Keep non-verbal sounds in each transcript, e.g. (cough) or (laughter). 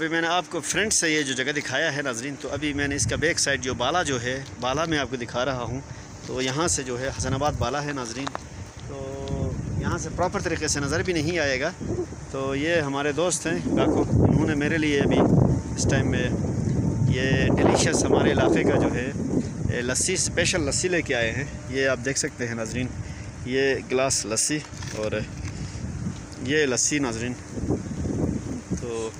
अभी मैंने आपको फ्रंट से ये जो जगह दिखाया है नाजरीन तो अभी मैंने इसका बैक साइड जो बाला जो है, बाला मैं आपको दिखा रहा हूँ। तो यहाँ से जो है हसनाबाद बाला है नाजरीन। तो यहाँ से प्रॉपर तरीके से नज़र भी नहीं आएगा। तो ये हमारे दोस्त हैं, काको। इन्होंने मेरे लिए अभी इस टाइम में ये डिलीशियस हमारे इलाके का जो है लस्सी स्पेशल लस्सी लेके आए हैं। ये आप देख सकते हैं नाजरीन, ये गिलास लस्सी और ये लस्सी नाजरीन। तो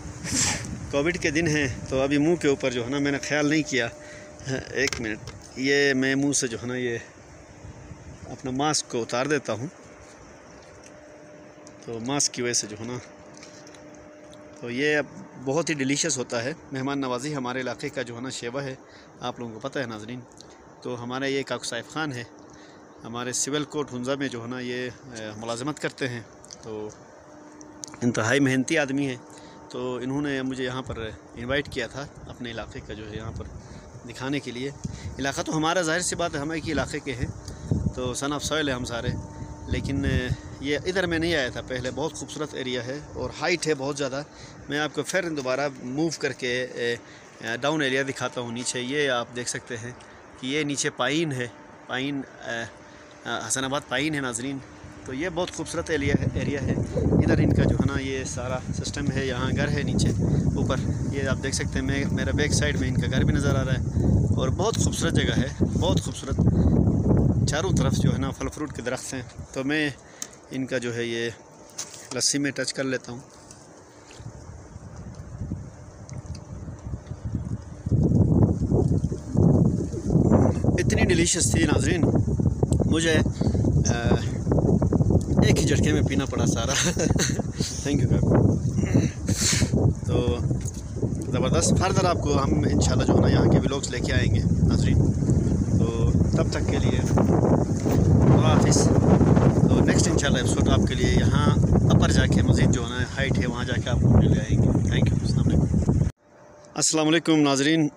कोविड के दिन हैं तो अभी मुँह के ऊपर जो है ना मैंने ख्याल नहीं किया। एक मिनट। ये मैं मुँह से जो है ना ये अपना मास्क को उतार देता हूँ। तो मास्क की वजह से जो है ना तो ये अब बहुत ही डिलीशियस होता है। मेहमान नवाजी हमारे इलाके का जो है ना शेवा है, आप लोगों को पता है नाजरीन। तो हमारे ये काकू साइफ ख़ान है। हमारे सिविल कोर्ट हंजा में जो है ना ये मुलाजमत करते हैं। तो इंतहाई मेहनती आदमी है। तो इन्होंने मुझे यहाँ पर इनवाइट किया था अपने इलाके का जो है यहाँ पर दिखाने के लिए। इलाका तो हमारा ज़ाहिर सी बात है, हम एक ही इलाके के हैं तो सन ऑफ़ सॉयल है हम सारे। लेकिन ये इधर में नहीं आया था पहले, बहुत खूबसूरत एरिया है और हाइट है बहुत ज़्यादा। मैं आपको फिर दोबारा मूव करके डाउन एरिया दिखाता हूँ, नीचे ये आप देख सकते हैं कि ये नीचे पाइन है। पाइन हसनाबाद पाइन है नाजरीन। तो ये बहुत खूबसूरत एरिया है एरिया है। इधर इनका जो है ना ये सारा सिस्टम है यहाँ घर है नीचे ऊपर। ये आप देख सकते हैं मैं मेरा बैक साइड में इनका घर भी नज़र आ रहा है और बहुत खूबसूरत जगह है बहुत खूबसूरत। चारों तरफ़ जो है ना फल फ्रूट के दरख्त हैं। तो मैं इनका जो है ये लस्सी में टच कर लेता हूँ। इतनी डिलीशियस थी नाजरीन। मुझे आ, एक ही झटके में पीना पड़ा सारा। (laughs) थैंक यू तो ज़बरदस्त। फर्दर आपको हम इंशाल्लाह जो है ना यहाँ के व्लॉग्स लेके आएँगे, नाजरीन। तो तब तक के लिए हाफिज़। तो नेक्स्ट इंशाल्लाह एपिसोड आपके लिए यहाँ अपर जाके मज़ीद जो है ना हाइट है, वहाँ जाके आप ले आएँगे थैंक यू अस्सलाम वालेकुम। नाजरीन।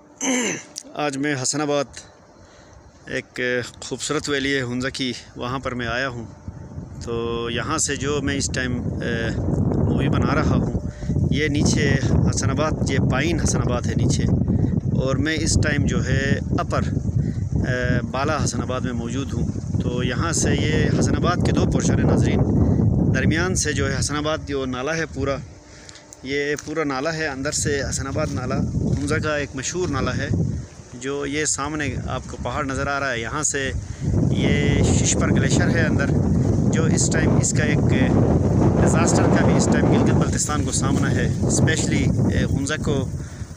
आज मैं हसनाबाद एक खूबसूरत वैली है, हंजा की। वहाँ पर मैं आया हूँ। तो यहाँ से जो मैं इस टाइम मूवी बना रहा हूँ, ये नीचे हसनाबाद, ये पाइन हसनाबाद है नीचे। और मैं इस टाइम जो है अपर बाला हसनाबाद में मौजूद हूँ। तो यहाँ से ये हसनाबाद के दो पोर्शन है नाजरीन। दरमियान से जो है हसनाबाद जो नाला है पूरा। ये पूरा नाला है, अंदर से हसनाबाद नाला। हमजा का एक मशहूर नाला है, जो ये सामने आपको पहाड़ नज़र आ रहा है। यहाँ से ये शिशपर ग्लेशियर है अंदर। जो इस टाइम इसका एक डिज़ास्टर का भी इस टाइम गिलगित बल्तिस्तान को सामना है स्पेशली हमजा को,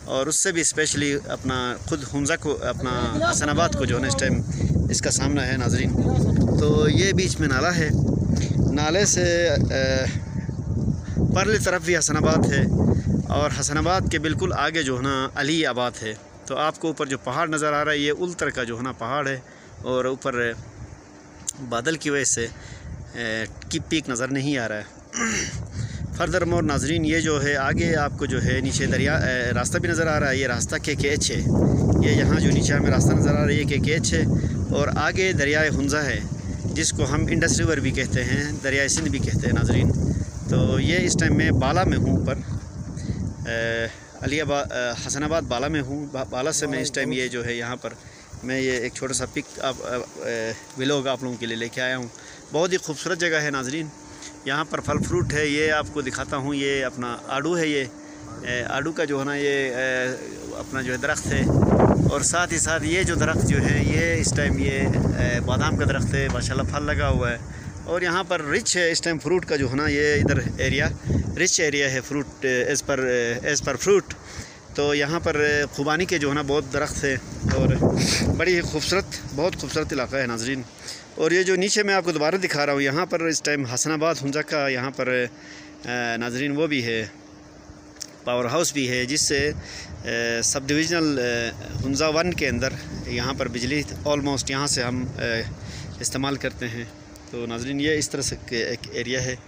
और उससे भी स्पेशली अपना, खुद हमजा को, अपना हसनाबाद को जो है ना इस टाइम इसका सामना है नाजरीन। तो ये बीच में नाला है। नाले से परली तरफ़ भी हसनाबाद है, और हसनाबाद के बिल्कुल आगे जो है ना अली आबाद है। तो आपको ऊपर जो पहाड़ नज़र आ रहा है, ये उल्तर का जो है ना पहाड़ है, और ऊपर बादल की वजह से की पीक नज़र नहीं आ रहा है। फर्दर मोर नाजरीन, ये जो है, आगे आपको जो है, नीचे दरिया रास्ता भी नज़र आ रहा है, ये रास्ता के के है। ये यहाँ जो नीचे हमें रास्ता नज़र आ रहा है, ये के के है। और आगे दरियाए हंजा है, जिसको हम इंडस रिवर भी कहते हैं, दरियाए सिंध भी कहते हैं, नाजरीन। तो ये इस टाइम मैं बाला में हूँ ऊपर। अलीबाद हसनाबाद बाला में हूँ। बाला से मैं इस टाइम ये जो है, यहाँ पर मैं ये एक छोटा सा पिक आप विलोग आप लोगों के लिए लेके आया हूँ। बहुत ही खूबसूरत जगह है नाजरीन। यहाँ पर फल फ्रूट है, ये आपको दिखाता हूँ। ये अपना आड़ू है ये। आड़ू का जो है ना ये अपना जो है दरख्त है। और साथ ही साथ ये जो दरख्त जो है, ये इस टाइम ये बादाम का दरख्त है। माशाल्लाह फल लगा हुआ है। और यहाँ पर रिच है इस टाइम फ्रूट का जो है ना ये इधर एरिया रिच एरिया है fruit as per as per fruit तो यहाँ पर खुबानी के जो है ना, बहुत दरख्त है और बड़ी ही खूबसूरत, बहुत खूबसूरत इलाका है नाजरीन। और ये जो नीचे मैं आपको दोबारा दिखा रहा हूँ, यहाँ पर इस टाइम हसनाबाद हंजा का यहाँ पर नाजरीन वो भी है, पावर हाउस भी है, जिससे सब डिविज़नल हंजा वन के अंदर यहाँ पर बिजली ऑलमोस्ट यहाँ से हम इस्तेमाल करते हैं। तो नाजरीन ये इस तरह से एक एरिया है।